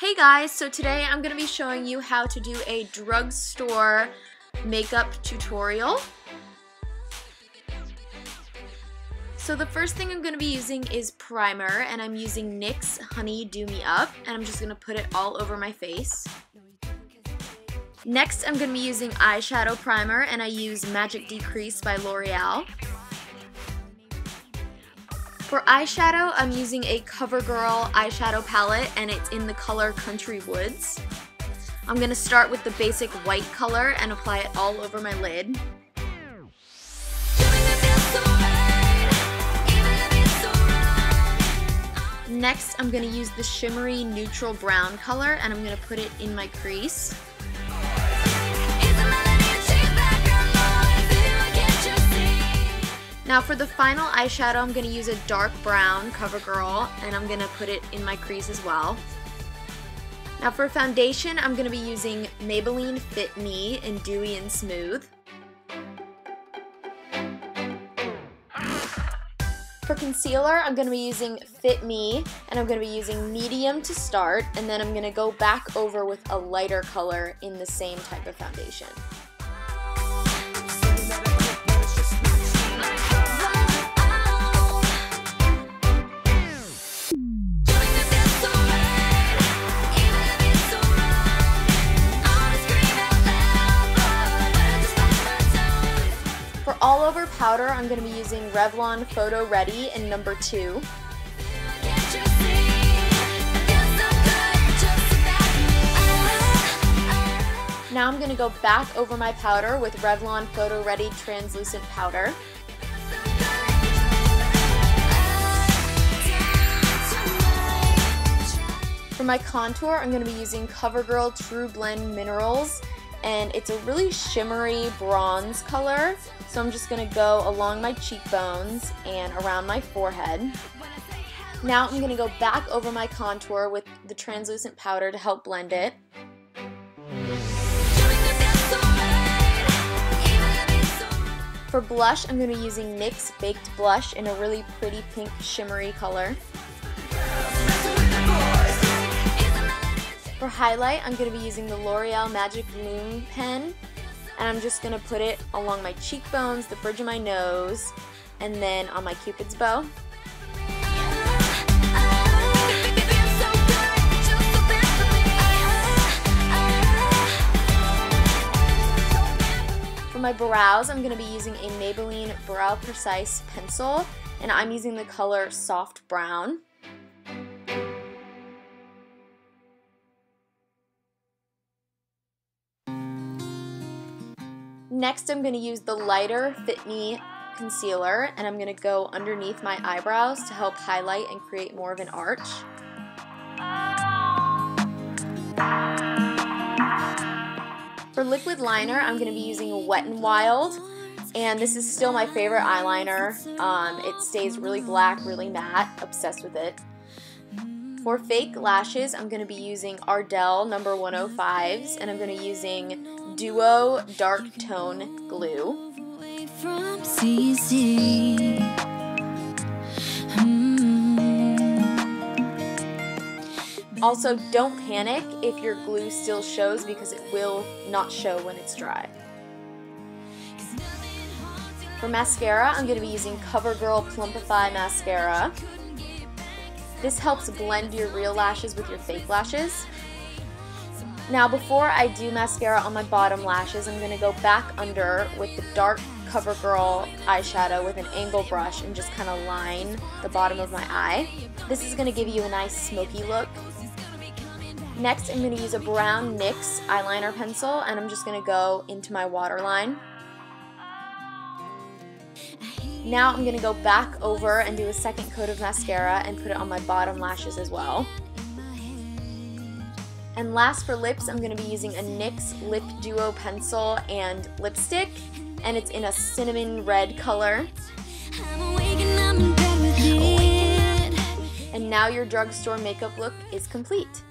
Hey guys, so today I'm going to be showing you how to do a drugstore makeup tutorial. So the first thing I'm going to be using is primer and I'm using NYX Honey Dew Me Up and I'm just going to put it all over my face. Next I'm going to be using eyeshadow primer and I use Magic Decrease by L'Oreal. For eyeshadow, I'm using a CoverGirl eyeshadow palette and it's in the color Country Woods. I'm going to start with the basic white color and apply it all over my lid. Next, I'm going to use the shimmery neutral brown color and I'm going to put it in my crease. Now for the final eyeshadow, I'm going to use a dark brown CoverGirl, and I'm going to put it in my crease as well. Now for foundation, I'm going to be using Maybelline Fit Me in Dewy and Smooth. For concealer, I'm going to be using Fit Me, and I'm going to be using medium to start, and then I'm going to go back over with a lighter color in the same type of foundation. Over powder, I'm going to be using Revlon Photo Ready in number 2. Now I'm going to go back over my powder with Revlon Photo Ready Translucent Powder. For my contour, I'm going to be using CoverGirl TruBlend Minerals and it's a really shimmery bronze color. So I'm just going to go along my cheekbones and around my forehead. Now I'm going to go back over my contour with the translucent powder to help blend it. For blush, I'm going to be using NYX Baked Blush in a really pretty pink shimmery color. Highlight, I'm going to be using the L'Oreal Magic Lumi pen, and I'm just going to put it along my cheekbones, the bridge of my nose, and then on my cupid's bow. For my brows, I'm going to be using a Maybelline Brow Precise pencil, and I'm using the color Soft Brown. Next, I'm going to use the lighter Fit Me concealer, and I'm going to go underneath my eyebrows to help highlight and create more of an arch. For liquid liner, I'm going to be using Wet n Wild, and this is still my favorite eyeliner. Um, it stays really black, really matte, obsessed with it. For fake lashes, I'm going to be using Ardell number 105s, and I'm going to be using Duo Dark Tone Glue. Mm-hmm. Also, don't panic if your glue still shows because it will not show when it's dry. For mascara, I'm going to be using CoverGirl Plumpify Mascara. This helps blend your real lashes with your fake lashes. Now before I do mascara on my bottom lashes, I'm going to go back under with the dark CoverGirl eyeshadow with an angle brush and just kind of line the bottom of my eye. This is going to give you a nice smoky look. Next, I'm going to use a brown NYX eyeliner pencil and I'm just going to go into my waterline. Now I'm going to go back over and do a second coat of mascara and put it on my bottom lashes as well. And last for lips, I'm going to be using a NYX Lip Duo pencil and lipstick, and it's in a cinnamon red color. And now your drugstore makeup look is complete.